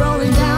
rolling down.